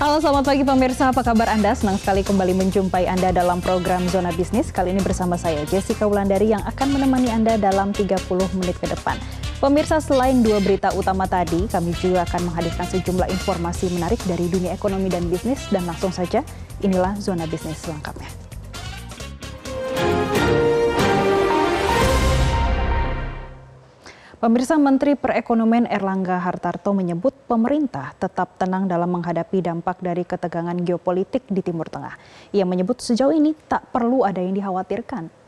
Halo selamat pagi pemirsa, apa kabar Anda? Senang sekali kembali menjumpai Anda dalam program Zona Bisnis. Kali ini bersama saya Jessica Wulandari yang akan menemani Anda dalam 30 menit ke depan. Pemirsa selain dua berita utama tadi, kami juga akan menghadirkan sejumlah informasi menarik dari dunia ekonomi dan bisnis dan langsung saja inilah Zona Bisnis selengkapnya. Pemirsa Menteri Perekonomian Erlangga Hartarto menyebut pemerintah tetap tenang dalam menghadapi dampak dari ketegangan geopolitik di Timur Tengah. Ia menyebut sejauh ini tak perlu ada yang dikhawatirkan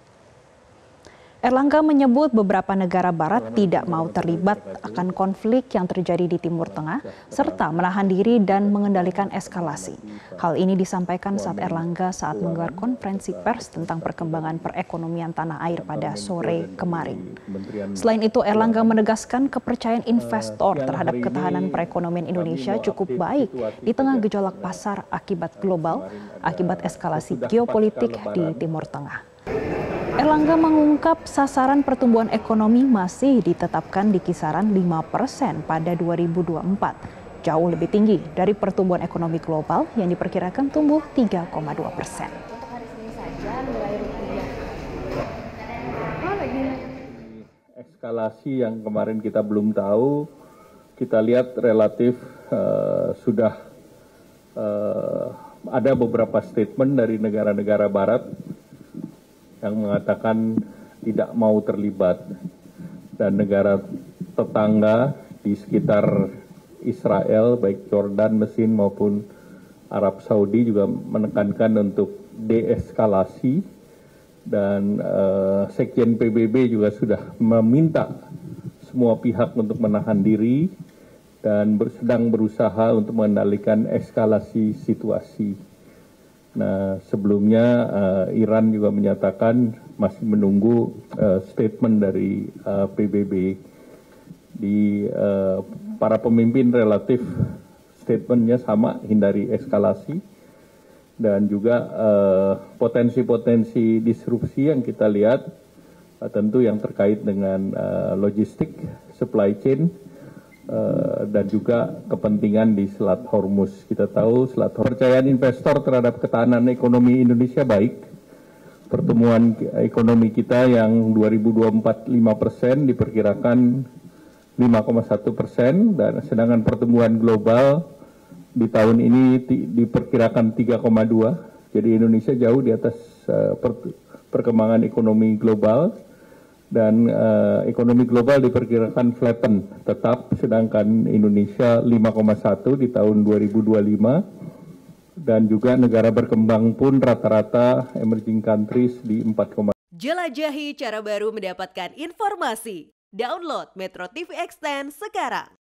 Erlangga menyebut beberapa negara barat tidak mau terlibat akan konflik yang terjadi di Timur Tengah, serta menahan diri dan mengendalikan eskalasi. Hal ini disampaikan saat Erlangga saat menggelar konferensi pers tentang perkembangan perekonomian tanah air pada sore kemarin. Selain itu, Erlangga menegaskan kepercayaan investor terhadap ketahanan perekonomian Indonesia cukup baik di tengah gejolak pasar akibat global, akibat eskalasi geopolitik di Timur Tengah. Erlangga mengungkap sasaran pertumbuhan ekonomi masih ditetapkan di kisaran 5 persen pada 2024, jauh lebih tinggi dari pertumbuhan ekonomi global yang diperkirakan tumbuh 3,2 persen. Eskalasi yang kemarin kita belum tahu, kita lihat relatif uh, sudah uh, ada beberapa statement dari negara-negara Barat yang mengatakan tidak mau terlibat dan negara tetangga di sekitar Israel baik Jordan, Mesin maupun Arab Saudi juga menekankan untuk deeskalasi dan uh, Sekjen PBB juga sudah meminta semua pihak untuk menahan diri dan sedang berusaha untuk mengendalikan eskalasi situasi. Nah, sebelumnya uh, Iran juga menyatakan masih menunggu uh, statement dari uh, eh, PBB. Di uh, para pemimpin relatif statementnya sama, hindari eskalasi dan juga potensi-potensi uh, disrupsi yang kita lihat uh, tentu yang terkait dengan uh, logistik, supply chain, dan juga kepentingan di Selat Hormuz. Kita tahu Selat percayaan investor terhadap ketahanan ekonomi Indonesia baik. Pertumbuhan ekonomi kita yang 2024 5 persen diperkirakan 5,1 persen dan sedangkan pertumbuhan global di tahun ini diperkirakan 3,2. Jadi Indonesia jauh di atas uh, perkembangan ekonomi global dan uh, ekonomi global diperkirakan flatten tetap sedangkan Indonesia 5,1 di tahun 2025 dan juga negara berkembang pun rata-rata emerging countries di 4, Jelajahi cara baru mendapatkan informasi. Download Metro TV Extend sekarang.